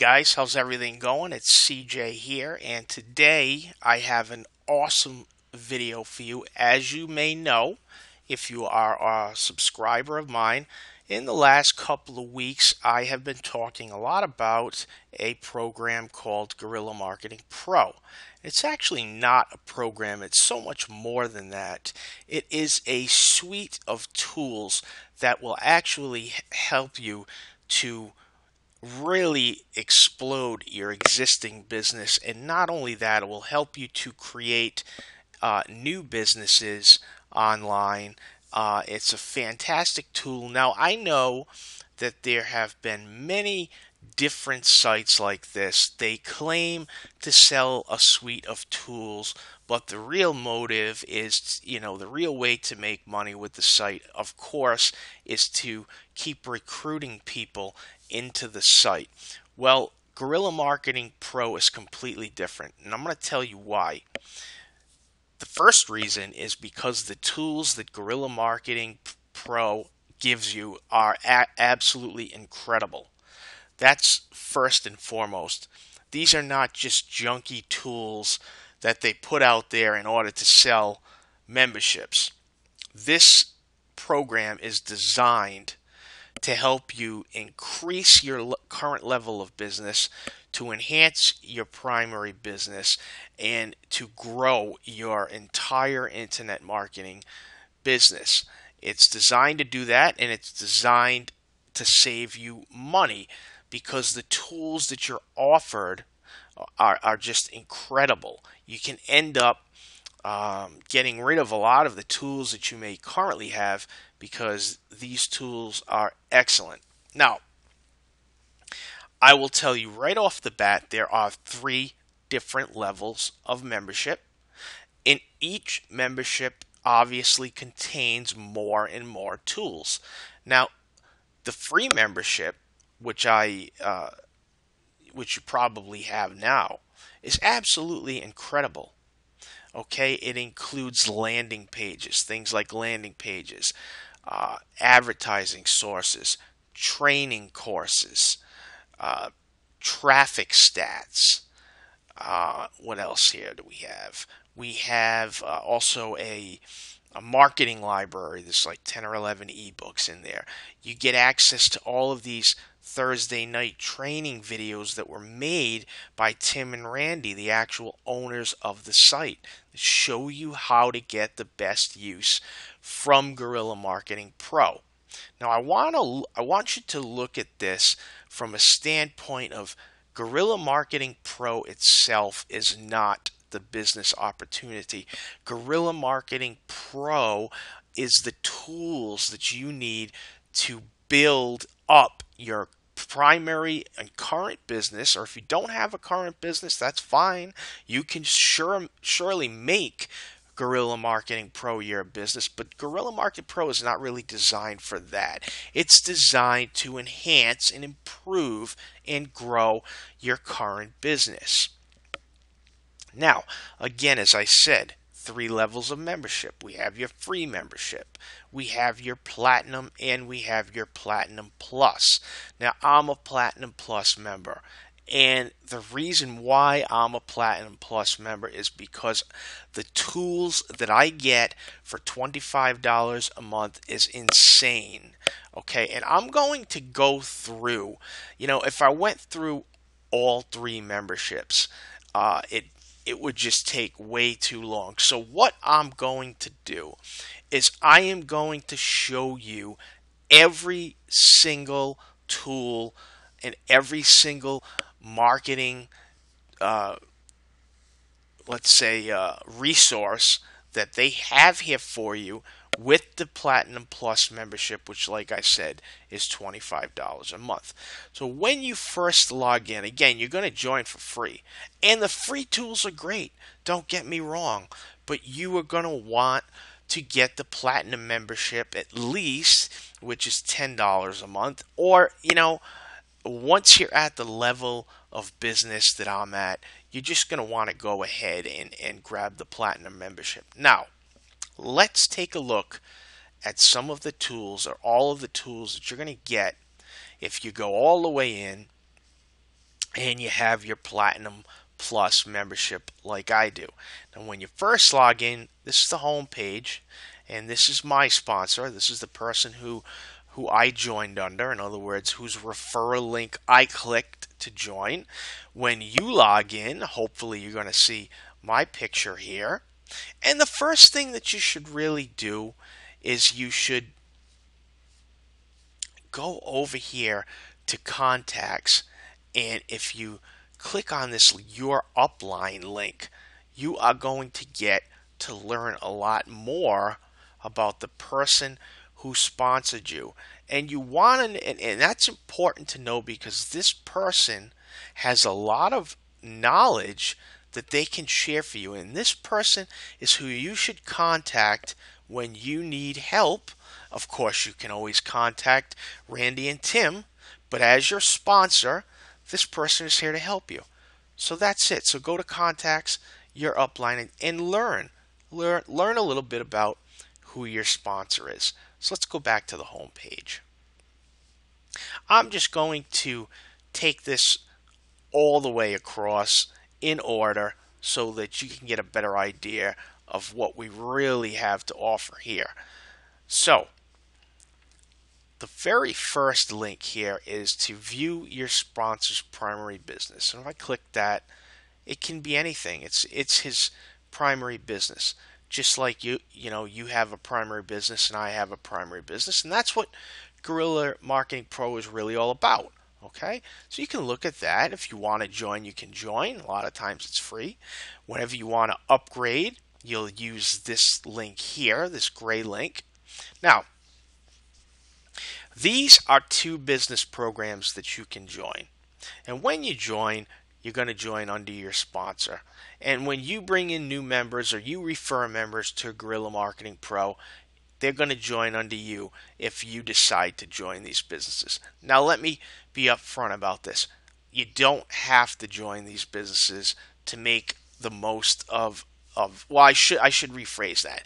guys, how's everything going? It's CJ here, and today I have an awesome video for you. As you may know, if you are a subscriber of mine, in the last couple of weeks I have been talking a lot about a program called Gorilla Marketing Pro. It's actually not a program, it's so much more than that. It is a suite of tools that will actually help you to really explode your existing business. And not only that, it will help you to create uh, new businesses online. Uh, it's a fantastic tool. Now, I know that there have been many different sites like this. They claim to sell a suite of tools, but the real motive is, you know, the real way to make money with the site, of course, is to keep recruiting people into the site. Well, Gorilla Marketing Pro is completely different, and I'm going to tell you why. The first reason is because the tools that Gorilla Marketing Pro gives you are a- absolutely incredible. That's first and foremost. These are not just junky tools that they put out there in order to sell memberships. This program is designed to help you increase your current level of business, to enhance your primary business, and to grow your entire internet marketing business. It's designed to do that, and it's designed to save you money because the tools that you're offered are, are just incredible. You can end up um, getting rid of a lot of the tools that you may currently have because these tools are excellent. Now, I will tell you right off the bat there are three different levels of membership. In each membership obviously contains more and more tools. Now, the free membership, which I uh, which you probably have now, is absolutely incredible. Okay, it includes landing pages, things like landing pages, uh, advertising sources, training courses, uh, traffic stats. Uh, what else here do we have? We have uh, also a a marketing library. There's like 10 or 11 ebooks in there. You get access to all of these Thursday night training videos that were made by Tim and Randy, the actual owners of the site, show you how to get the best use from Gorilla Marketing Pro. Now I want to I want you to look at this from a standpoint of Gorilla Marketing Pro itself is not the business opportunity. Gorilla Marketing Pro is the tools that you need to build up your primary and current business, or if you don't have a current business, that's fine. You can sure surely make Gorilla Marketing Pro your business, but Gorilla Market Pro is not really designed for that. It's designed to enhance and improve and grow your current business. Now, again, as I said, three levels of membership. We have your free membership, we have your platinum, and we have your platinum plus. Now, I'm a platinum plus member. And the reason why I'm a Platinum Plus member is because the tools that I get for $25 a month is insane. Okay, and I'm going to go through, you know, if I went through all three memberships, uh, it it would just take way too long. So, what I'm going to do is I am going to show you every single tool and every single marketing, uh, let's say, uh, resource that they have here for you with the Platinum Plus membership, which, like I said, is $25 a month. So when you first log in, again, you're going to join for free. And the free tools are great, don't get me wrong, but you are going to want to get the Platinum membership at least, which is $10 a month, or, you know, once you're at the level of business that I'm at, you're just going to want to go ahead and, and grab the Platinum membership. Now, let's take a look at some of the tools or all of the tools that you're going to get if you go all the way in and you have your Platinum Plus membership like I do. Now, when you first log in, this is the home page, and this is my sponsor. This is the person who who I joined under. In other words, whose referral link I clicked to join. When you log in, hopefully you're going to see my picture here. And the first thing that you should really do is you should go over here to contacts and if you click on this your upline link you are going to get to learn a lot more about the person who sponsored you. And you want to and, and that's important to know because this person has a lot of knowledge that they can share for you and this person is who you should contact when you need help of course, you can always contact Randy and Tim, but as your sponsor, this person is here to help you. So that's it. So go to contacts, your upline, and, and learn. Learn learn a little bit about who your sponsor is. So let's go back to the home page. I'm just going to take this all the way across in order so that you can get a better idea of what we really have to offer here. So, the very first link here is to view your sponsor's primary business. And if I click that, it can be anything. It's it's his primary business. Just like you you know, you have a primary business and I have a primary business, and that's what Gorilla Marketing Pro is really all about. Okay, so you can look at that. If you want to join, you can join. A lot of times it's free. Whenever you want to upgrade, you'll use this link here, this gray link. Now, these are two business programs that you can join. And when you join, you're going to join under your sponsor. And when you bring in new members or you refer members to Gorilla Marketing Pro, they're going to join under you if you decide to join these businesses. Now, let me be upfront about this. You don't have to join these businesses to make the most of of well I should I should rephrase that.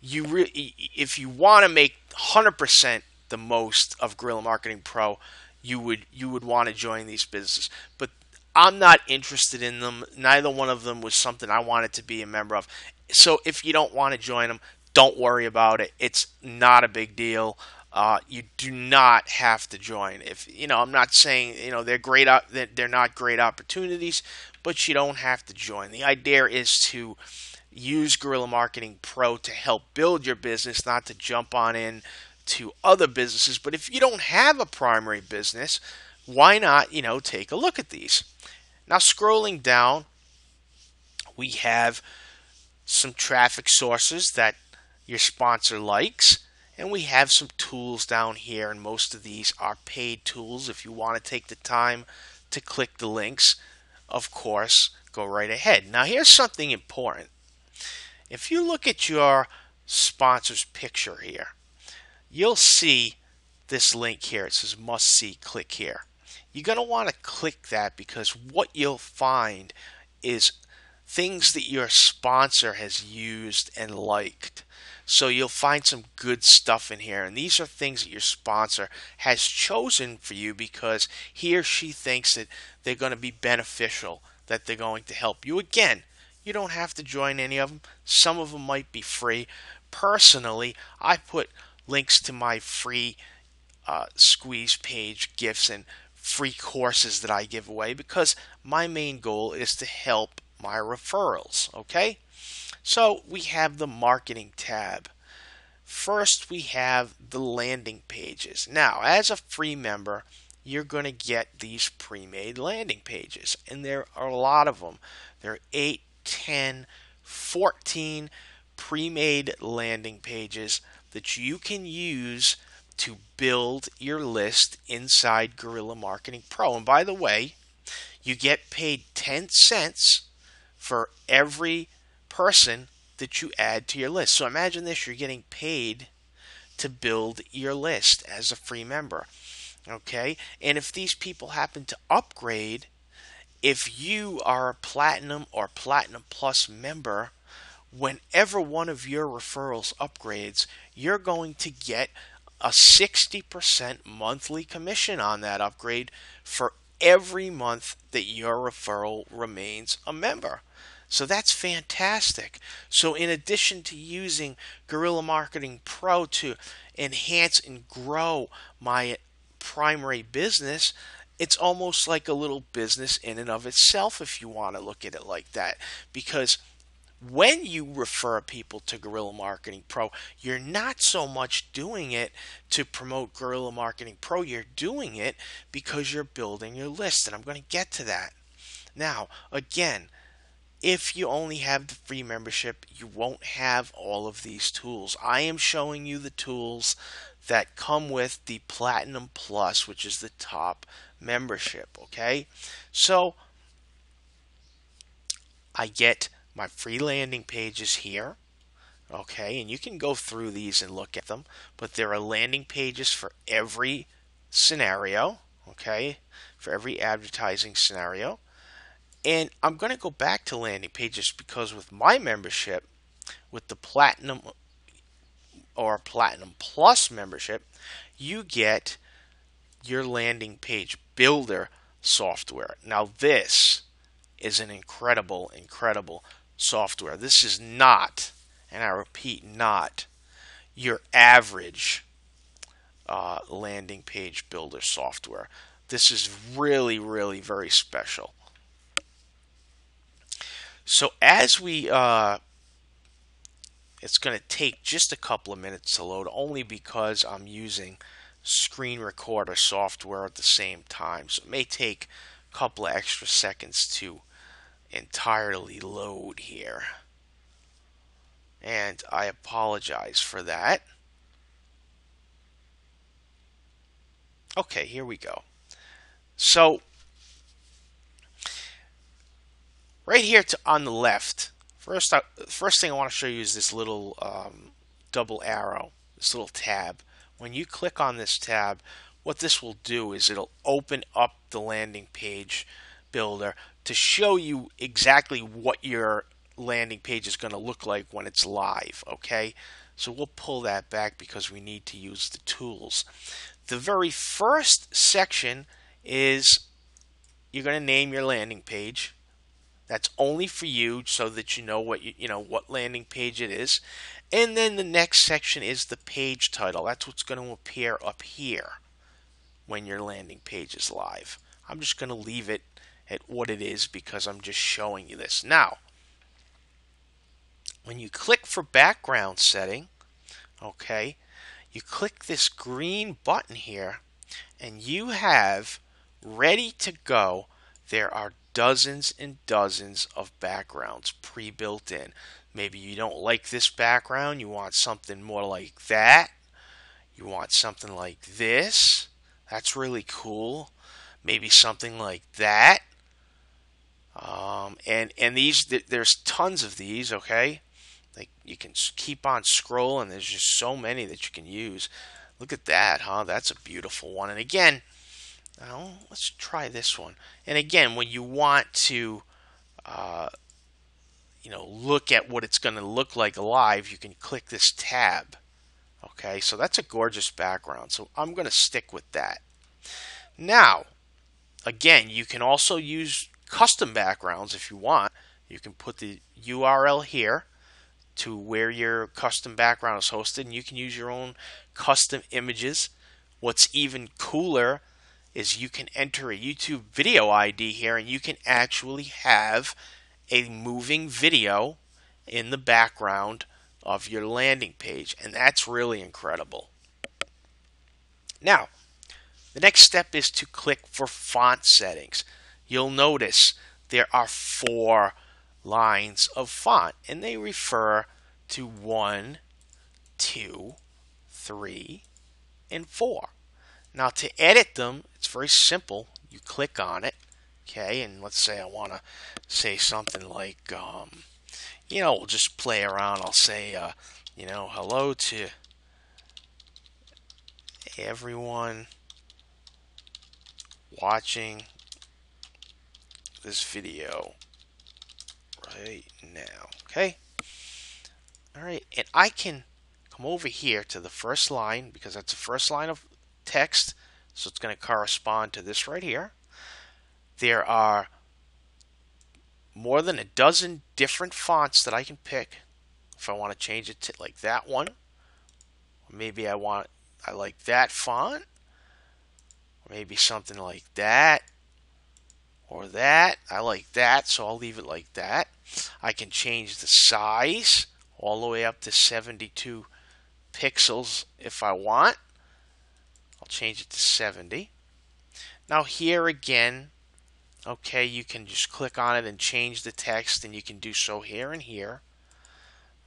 You re, if you want to make 100% the most of Gorilla Marketing Pro, you would you would want to join these businesses. But I'm not interested in them. Neither one of them was something I wanted to be a member of. So if you don't want to join them, don't worry about it. It's not a big deal. Uh, you do not have to join. If you know, I'm not saying you know they're great. They're not great opportunities, but you don't have to join. The idea is to use Gorilla Marketing Pro to help build your business, not to jump on in to other businesses. But if you don't have a primary business, why not, you know, take a look at these? Now, scrolling down, we have some traffic sources that your sponsor likes. And we have some tools down here, and most of these are paid tools. If you want to take the time to click the links, of course, go right ahead. Now, here's something important. If you look at your sponsor's picture here, you'll see this link here. It says must see, click here. You're going to want to click that because what you'll find is things that your sponsor has used and liked. So you'll find some good stuff in here. And these are things that your sponsor has chosen for you because he or she thinks that they're going to be beneficial, that they're going to help you. Again, you don't have to join any of them. Some of them might be free. Personally, I put links to my free uh, squeeze page gifts and free courses that I give away because my main goal is to help my referrals. Okay, so we have the marketing tab. First, we have the landing pages. Now, as a free member, you're going to get these pre made landing pages, and there are a lot of them. There are 8, 10, 14 pre made landing pages that you can use to build your list inside Gorilla Marketing Pro. And by the way, you get paid 10 cents for every person that you add to your list. So imagine this you're getting paid to build your list as a free member. Okay? And if these people happen to upgrade, if you are a platinum or platinum plus member, whenever one of your referrals upgrades, you're going to get a 60% monthly commission on that upgrade for every month that your referral remains a member. So that's fantastic. So, in addition to using Gorilla Marketing Pro to enhance and grow my primary business, it's almost like a little business in and of itself if you want to look at it like that. Because when you refer people to Gorilla Marketing Pro, you're not so much doing it to promote Gorilla Marketing Pro, you're doing it because you're building your list. And I'm going to get to that. Now, again, if you only have the free membership, you won't have all of these tools. I am showing you the tools that come with the Platinum Plus, which is the top membership. Okay, so I get my free landing pages here. Okay, and you can go through these and look at them, but there are landing pages for every scenario. Okay, for every advertising scenario. And I'm going to go back to landing pages because with my membership, with the Platinum or Platinum Plus membership, you get your landing page builder software. Now, this is an incredible, incredible software. This is not, and I repeat, not your average uh, landing page builder software. This is really, really very special. So as we, uh, it's going to take just a couple of minutes to load only because I'm using screen recorder software at the same time. So it may take a couple of extra seconds to entirely load here. And I apologize for that. Okay, here we go. So right here to, on the left, first, I, first thing I want to show you is this little um, double arrow, this little tab. When you click on this tab, what this will do is it'll open up the landing page builder to show you exactly what your landing page is going to look like when it's live, okay? So we'll pull that back because we need to use the tools. The very first section is you're going to name your landing page. That's only for you so that you know what you, you know what landing page it is. And then the next section is the page title. That's what's going to appear up here when your landing page is live. I'm just going to leave it at what it is because I'm just showing you this. Now, when you click for background setting, okay, you click this green button here and you have ready to go. There are dozens and dozens of backgrounds pre-built in. Maybe you don't like this background, you want something more like that. You want something like this. That's really cool. Maybe something like that. Um, and and these there's tons of these. Okay, like you can keep on scrolling. There's just so many that you can use. Look at that, huh? That's a beautiful one. And again, now, let's try this one. And again, when you want to, uh, you know, look at what it's going to look like live, you can click this tab. Okay, so that's a gorgeous background. So I'm going to stick with that. Now, again, you can also use custom backgrounds if you want. You can put the URL here to where your custom background is hosted, and you can use your own custom images. What's even cooler is you can enter a YouTube video ID here and you can actually have a moving video in the background of your landing page and that's really incredible. Now, the next step is to click for font settings. You'll notice there are four lines of font and they refer to one, two, three, and four. Now to edit them, very simple. You click on it, okay, and let's say I want to say something like, um, you know, we'll just play around. I'll say, uh, you know, hello to everyone watching this video right now, okay? All right, and I can come over here to the first line because that's the first line of text. So it's going to correspond to this right here. there are more than a dozen different fonts that I can pick if I want to change it to like that one. Maybe I want I like that font. Maybe something like that. Or that. I like that so I'll leave it like that. I can change the size all the way up to 72 pixels if I want change it to 70 now here again okay you can just click on it and change the text and you can do so here and here.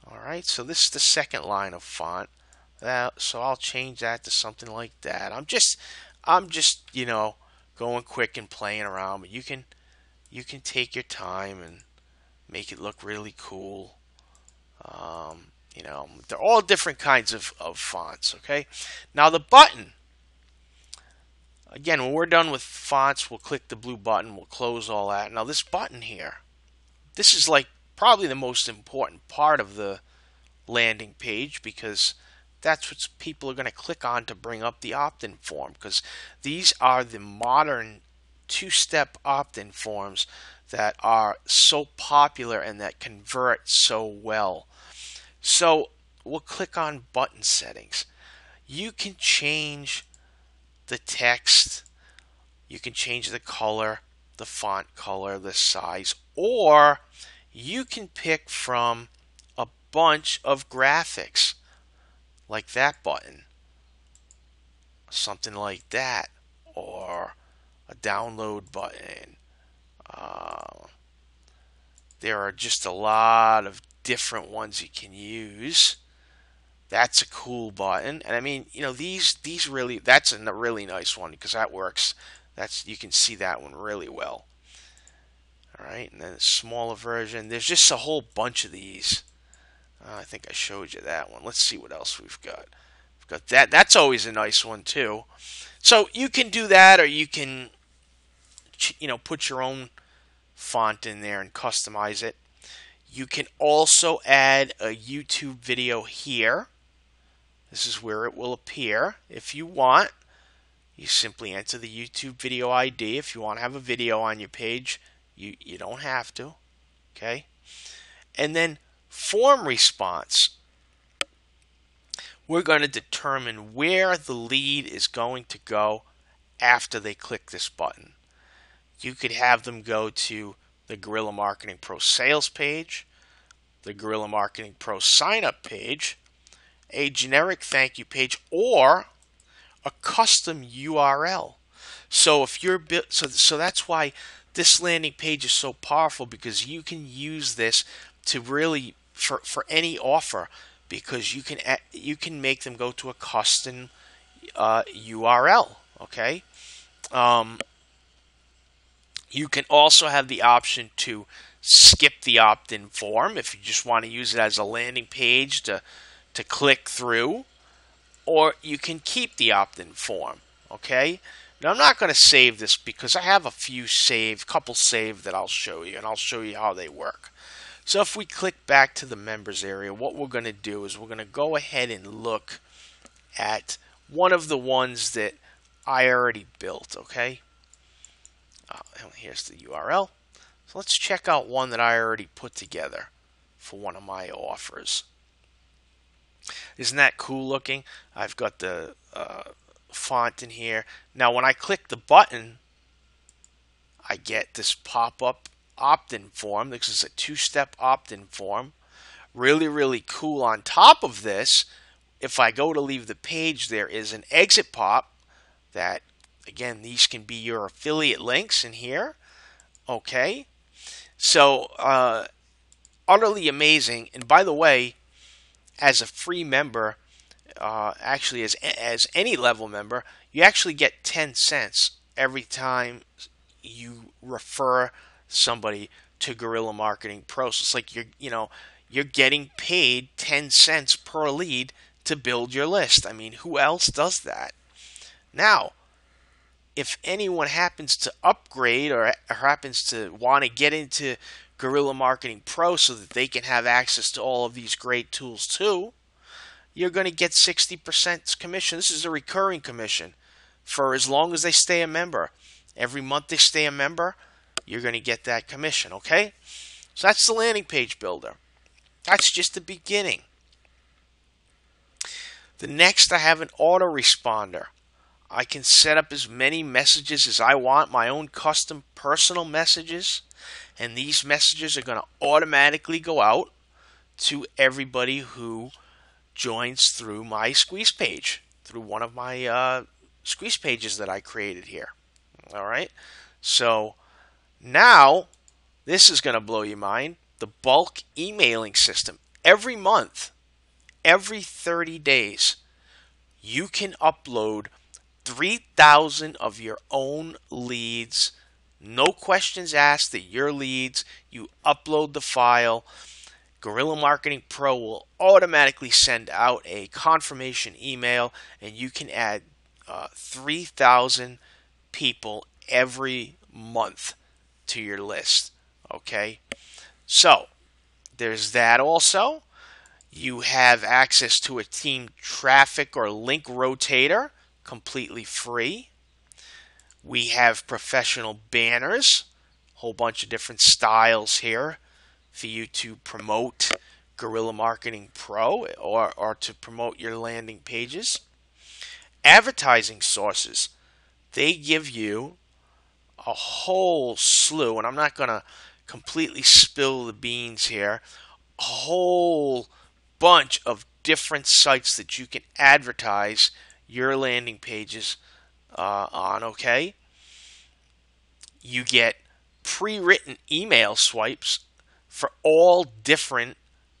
Alright so this is the second line of font. So I'll change that to something like that. I'm just I'm just you know going quick and playing around but you can you can take your time and make it look really cool. Um, you know they're all different kinds of, of fonts okay? Now the button Again, when we're done with fonts, we'll click the blue button. We'll close all that. Now this button here, this is like probably the most important part of the landing page because that's what people are going to click on to bring up the opt-in form because these are the modern two-step opt-in forms that are so popular and that convert so well. So we'll click on button settings. You can change the text. You can change the color, the font color, the size, or you can pick from a bunch of graphics like that button. Something like that, or a download button. Uh, there are just a lot of different ones you can use. That's a cool button. And I mean, you know, these these really that's a really nice one because that works. That's you can see that one really well. All right, and then a smaller version. There's just a whole bunch of these. Uh, I think I showed you that one. Let's see what else we've got. We've got that. That's always a nice one too. So you can do that, or you can, you know, put your own font in there and customize it. You can also add a YouTube video here. This is where it will appear. If you want, you simply enter the YouTube video ID. If you want to have a video on your page, you, you don't have to. Okay? And then form response. We're going to determine where the lead is going to go after they click this button. You could have them go to the Gorilla Marketing Pro sales page, the Gorilla Marketing Pro sign up page, a generic thank you page or a custom URL. So if you're so so that's why this landing page is so powerful because you can use this to really for for any offer because you can you can make them go to a custom uh, URL. Okay. Um, you can also have the option to skip the opt-in form if you just want to use it as a landing page to to click through, or you can keep the opt-in form. Okay. Now I'm not going to save this because I have a few saved, couple saved that I'll show you, and I'll show you how they work. So if we click back to the members area, what we're going to do is we're going to go ahead and look at one of the ones that I already built. Okay. Uh, here's the URL. So let's check out one that I already put together for one of my offers. Isn't that cool looking? I've got the uh, font in here. Now when I click the button, I get this pop-up opt-in form. This is a two-step opt-in form. Really, really cool. On top of this, if I go to leave the page, there is an exit pop that, again, these can be your affiliate links in here. Okay. So, uh, utterly amazing. And by the way, as a free member, uh, actually as as any level member, you actually get 10 cents every time you refer somebody to Gorilla Marketing Pro. So it's like you're you know you're getting paid 10 cents per lead to build your list. I mean, who else does that? Now, if anyone happens to upgrade or happens to want to get into Gorilla Marketing Pro so that they can have access to all of these great tools too, you're going to get 60% commission. This is a recurring commission for as long as they stay a member. Every month they stay a member, you're going to get that commission, okay? So that's the landing page builder. That's just the beginning. The next, I have an autoresponder. I can set up as many messages as I want, my own custom personal messages, and these messages are going to automatically go out to everybody who joins through my squeeze page, through one of my uh, squeeze pages that I created here. All right. So now this is going to blow your mind. The bulk emailing system. Every month, every 30 days, you can upload 3,000 of your own leads. No questions asked that your leads. You upload the file. Gorilla Marketing Pro will automatically send out a confirmation email, and you can add uh, 3,000 people every month to your list. Okay, so there's that also. You have access to a team traffic or link rotator completely free. We have professional banners, a whole bunch of different styles here for you to promote Gorilla Marketing Pro or, or to promote your landing pages. Advertising sources, they give you a whole slew, and I'm not going to completely spill the beans here, a whole bunch of different sites that you can advertise your landing pages uh, on, okay? You get pre written email swipes for all different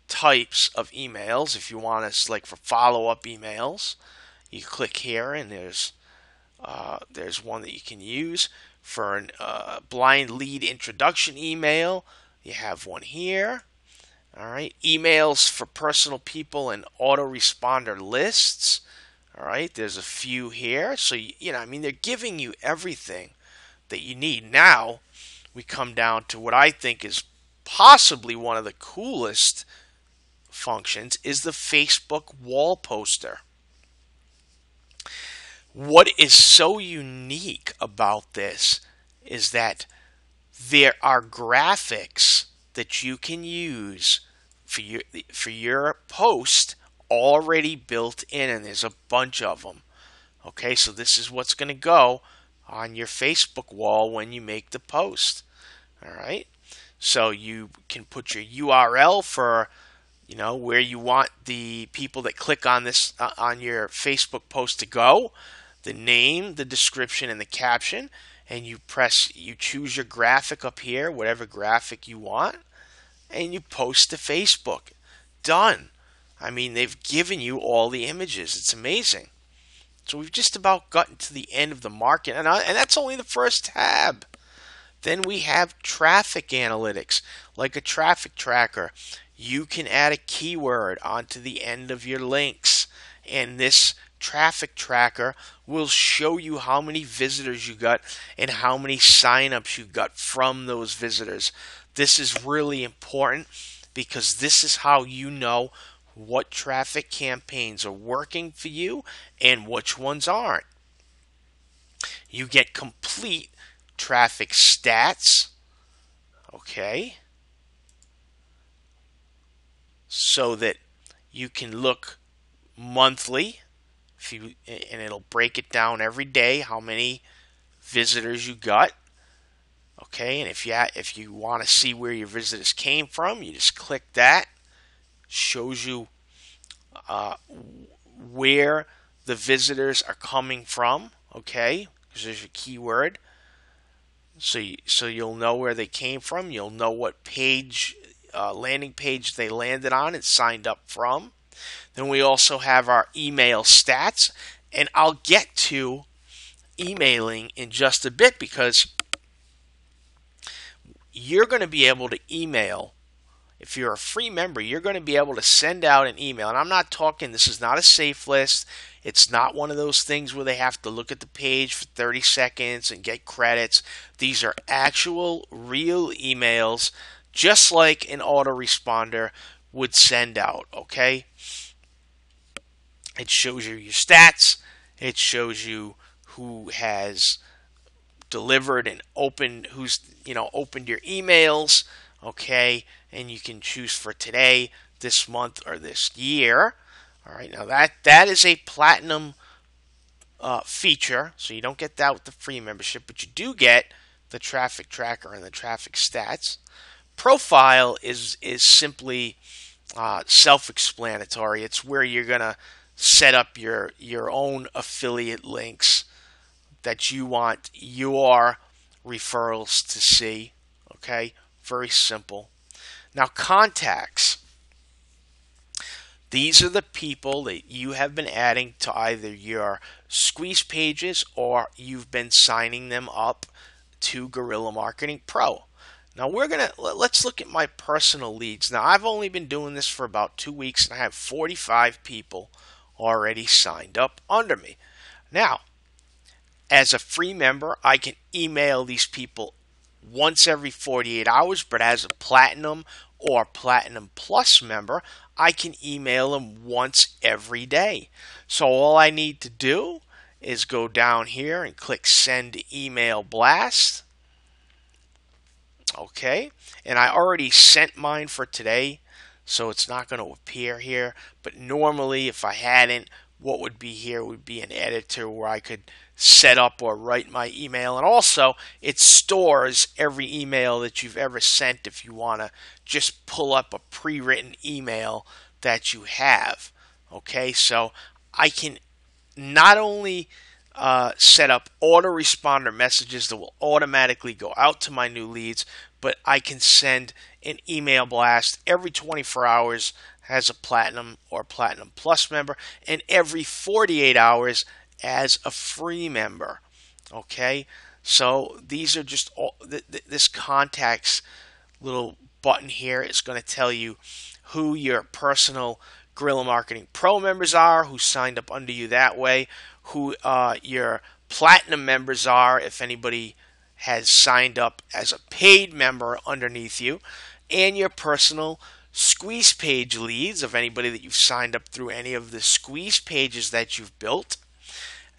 types of emails. If you want us, like for follow up emails, you click here and there's uh, there's one that you can use for a uh, blind lead introduction email. You have one here. All right, emails for personal people and autoresponder lists. All right, there's a few here. So, you, know, I mean, they're giving you everything that you need. Now, we come down to what I think is possibly one of the coolest functions is the Facebook wall poster. What is so unique about this is that there are graphics that you can use for your for your post already built in and there's a bunch of them. Okay, so this is what's going to go on your Facebook wall when you make the post. All right? So you can put your URL for you know where you want the people that click on this uh, on your Facebook post to go, the name, the description and the caption and you press you choose your graphic up here, whatever graphic you want, and you post to Facebook. Done. I mean, they've given you all the images. It's amazing. So we've just about gotten to the end of the market, and, I, and that's only the first tab. Then we have traffic analytics, like a traffic tracker. You can add a keyword onto the end of your links, and this traffic tracker will show you how many visitors you got and how many signups you got from those visitors. This is really important because this is how you know what traffic campaigns are working for you and which ones aren't. You get complete traffic stats. Okay. So that you can look monthly if you, and it'll break it down every day how many visitors you got. Okay, and if you if you want to see where your visitors came from, you just click that shows you uh, where the visitors are coming from. Okay, because there's your keyword. So you, so you'll know where they came from. You'll know what page, uh, landing page they landed on and signed up from. Then we also have our email stats, and I'll get to emailing in just a bit because you're going to be able to email if you're a free member, you're going to be able to send out an email. And I'm not talking, this is not a safe list. It's not one of those things where they have to look at the page for 30 seconds and get credits. These are actual, real emails, just like an autoresponder would send out, okay? It shows you your stats, it shows you who has delivered and opened who's you know opened your emails okay and you can choose for today this month or this year. All right now that that is a platinum uh, feature so you don't get that with the free membership but you do get the traffic tracker and the traffic stats. Profile is is simply uh, self-explanatory. It's where you're gonna set up your your own affiliate links that you want your referrals to see. Okay, very simple. Now, contacts. These are the people that you have been adding to either your squeeze pages or you've been signing them up to Gorilla Marketing Pro. Now we're gonna let's look at my personal leads. Now I've only been doing this for about two weeks and I have 45 people already signed up under me. Now as a free member, I can email these people once every 48 hours, but as a platinum or platinum plus member, I can email them once every day. So all I need to do is go down here and click send email blast. Okay, and I already sent mine for today, so it's not going to appear here. But normally, if I hadn't, what would be here would be an editor where I could set up or write my email. And also, it stores every email that you've ever sent if you want to just pull up a pre written email that you have. Okay, so I can not only uh, set up autoresponder messages that will automatically go out to my new leads, but I can send an email blast every 24 hours as a platinum or platinum plus member, and every 48 hours as a free member. Okay, so these are just all th- th- this contacts little button here is going to tell you who your personal Gorilla Marketing Pro members are, who signed up under you that way, who uh, your platinum members are, if anybody has signed up as a paid member underneath you, and your personal squeeze page leads of anybody that you've signed up through any of the squeeze pages that you've built.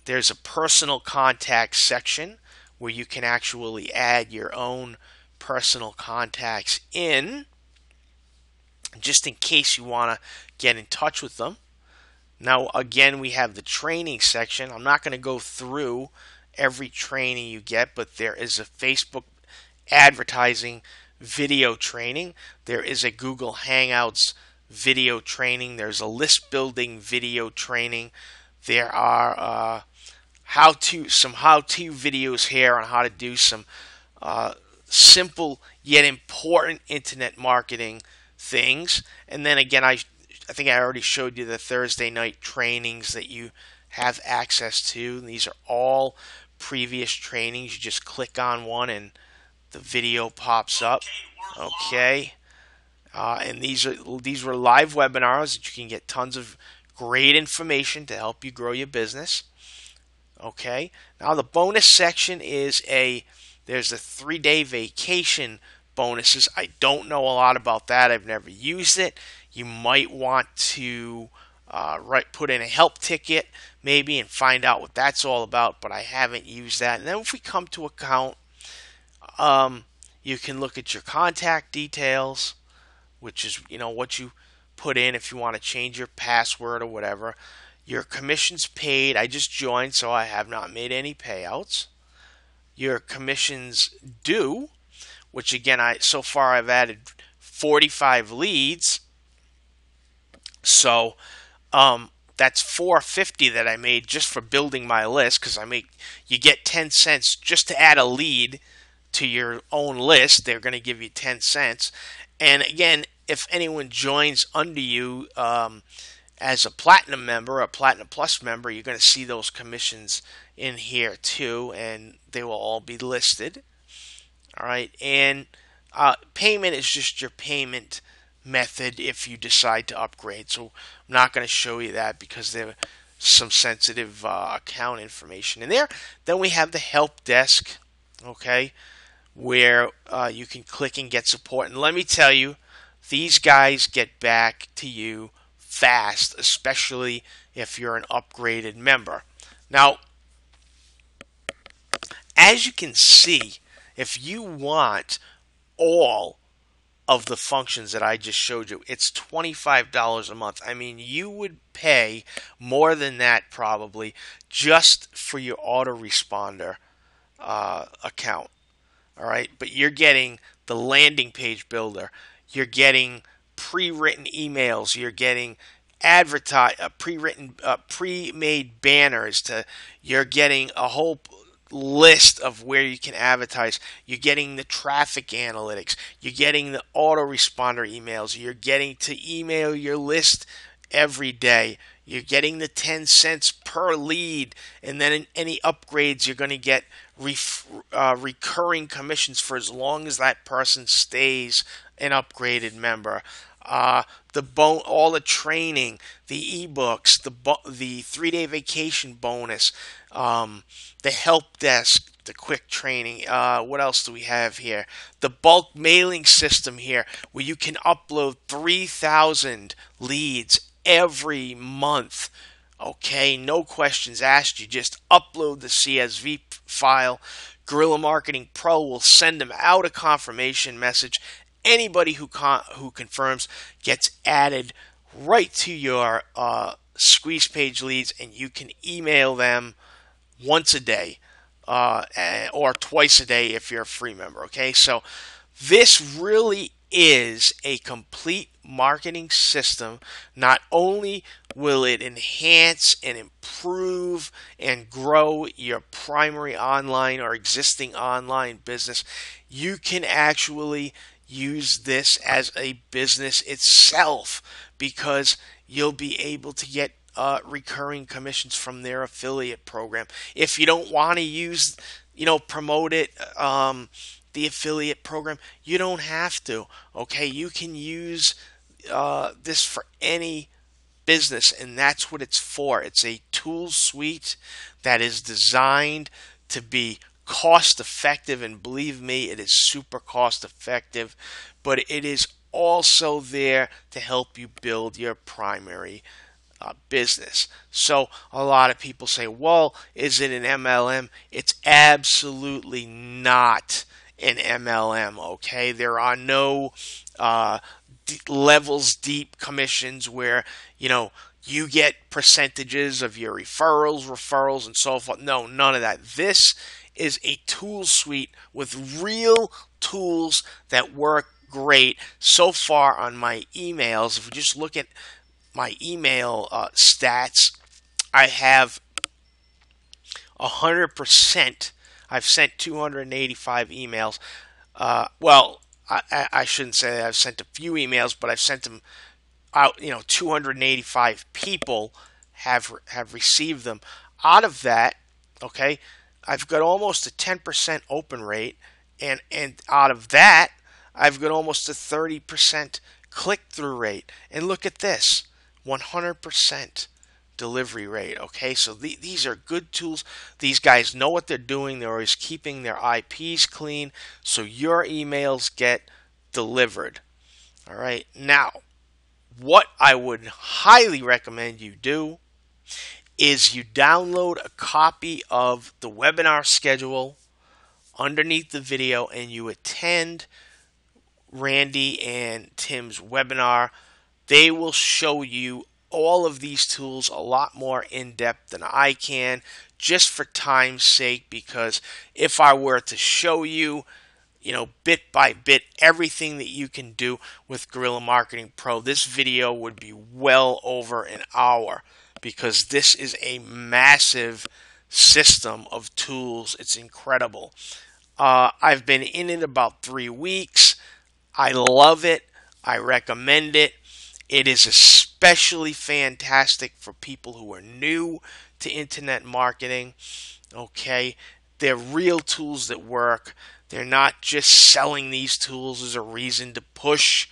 There's a personal contact section where you can actually add your own personal contacts in just in case you want to get in touch with them. Now, again, we have the training section. I'm not going to go through every training you get, but there is a Facebook advertising video training. There is a Google Hangouts video training. There's a list building video training. There are uh, how to some how to videos here on how to do some uh, simple yet important internet marketing things. And then again, I I think I already showed you the Thursday night trainings that you have access to. These are all previous trainings. You just click on one and the video pops up. Okay. Uh, and these are these were live webinars that you can get tons of great information to help you grow your business. Okay. Now the bonus section is a there's a three day vacation bonuses. I don't know a lot about that. I've never used it. You might want to uh, write put in a help ticket maybe and find out what that's all about. But I haven't used that. And then if we come to account, um, you can look at your contact details, which is you know what you put in if you want to change your password or whatever. Your commissions paid, I just joined, so I have not made any payouts. Your commissions due, which again, I so far I've added 45 leads. So um, that's 450 that I made just for building my list because I make you get 10 cents just to add a lead to your own list. They're going to give you 10 cents. And again, if anyone joins under you, um, as a platinum member, a platinum plus member, you're going to see those commissions in here too, and they will all be listed. All right, and uh, payment is just your payment method if you decide to upgrade. So I'm not going to show you that because there's some sensitive uh, account information in there. Then we have the help desk, okay, where uh, you can click and get support. And let me tell you, these guys get back to you fast, especially if you're an upgraded member. Now, as you can see, if you want all of the functions that I just showed you, it's $25 a month. I mean, you would pay more than that probably just for your autoresponder uh, account. All right, but you're getting the landing page builder, you're getting pre-written emails, you're getting advertise uh, pre-written uh, pre-made banners to you're getting a whole list of where you can advertise. You're getting the traffic analytics. You're getting the autoresponder emails. You're getting to email your list every day. You're getting the 10 cents per lead. And then any upgrades, you're going to get ref, uh, recurring commissions for as long as that person stays an upgraded member. Uh, the bon- all the training, the ebooks, the bo- the three day vacation bonus, um, the help desk, the quick training. Uh, what else do we have here? The bulk mailing system here, where you can upload three thousand leads every month. Okay, no questions asked. You just upload the CSV file. Gorilla Marketing Pro will send them out a confirmation message anybody who con- who confirms gets added right to your uh, squeeze page leads, and you can email them once a day uh, or twice a day if you're a free member. Okay, so this really is a complete marketing system. Not only will it enhance and improve and grow your primary online or existing online business, you can actually use this as a business itself because you'll be able to get uh, recurring commissions from their affiliate program. If you don't want to use, you know, promote it, um, the affiliate program, you don't have to. Okay, you can use uh, this for any business, and that's what it's for. It's a tool suite that is designed to be cost effective, and believe me, it is super cost effective, but it is also there to help you build your primary uh, business. So a lot of people say, well, is it an MLM? It's absolutely not an MLM, okay? There are no uh, d- levels deep commissions where, you know, you get percentages of your referrals, referrals, and so forth. No, none of that. This is a tool suite with real tools that work great. So far on my emails, if we just look at my email uh, stats, I have 100%. I've sent 285 emails. Uh, well, I, I, shouldn't say I've sent a few emails, but I've sent them out. You know, 285 people have have received them. Out of that, okay, I've got almost a 10% open rate, and, and out of that, I've got almost a 30% click through rate. And look at this 100% delivery rate. Okay, so the, these are good tools. These guys know what they're doing, they're always keeping their IPs clean, so your emails get delivered. All right, now, what I would highly recommend you do is you download a copy of the webinar schedule underneath the video and you attend Randy and Tim's webinar. They will show you all of these tools a lot more in depth than I can, just for time's sake, because if I were to show you, you know, bit by bit, everything that you can do with Gorilla Marketing Pro, this video would be well over an hour because this is a massive system of tools. It's incredible. Uh, I've been in it about three weeks. I love it. I recommend it. It is especially fantastic for people who are new to internet marketing. Okay, they're real tools that work. They're not just selling these tools as a reason to push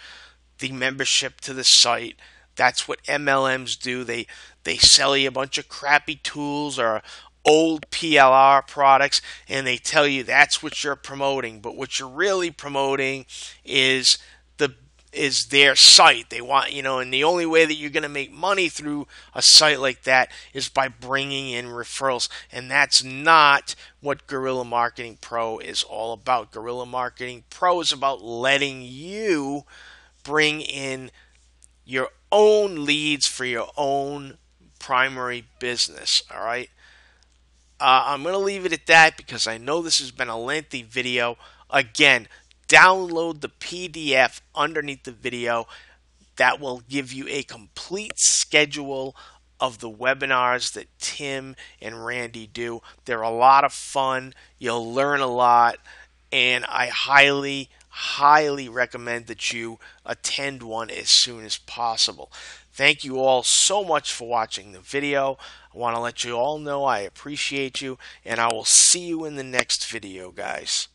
the membership to the site. That's what MLMs do. They they sell you a bunch of crappy tools or old PLR products and they tell you that's what you're promoting. But what you're really promoting is the is their site. They want, you know, and the only way that you're going to make money through a site like that is by bringing in referrals. And that's not what Gorilla Marketing Pro is all about. Gorilla Marketing Pro is about letting you bring in your own leads for your own primary business. All right. Uh, I'm going to leave it at that because I know this has been a lengthy video. Again, download the PDF underneath the video that will give you a complete schedule of the webinars that Tim and Randy do. They're a lot of fun. You'll learn a lot, and I highly, highly recommend that you attend one as soon as possible. Thank you all so much for watching the video. I want to let you all know I appreciate you, and I will see you in the next video, guys.